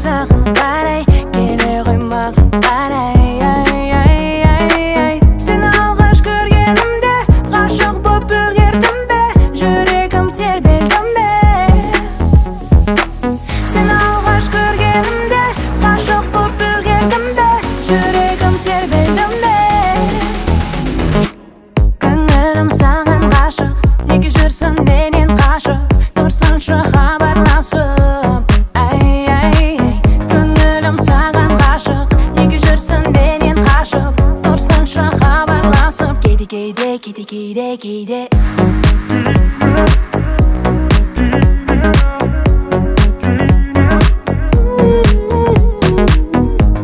саған қарай келе ғой маған қарай ай ай ай ай сені алғаш көргенімде ғашық болып үлгердім бе жүрегім тербелдім бе сені алғаш көргенімде ғашық болып үлгердім бе жүрегім тербелдім бе көңілім саған ғашық неге жүрсің менен қашып тұрсаңшы きできてきできで。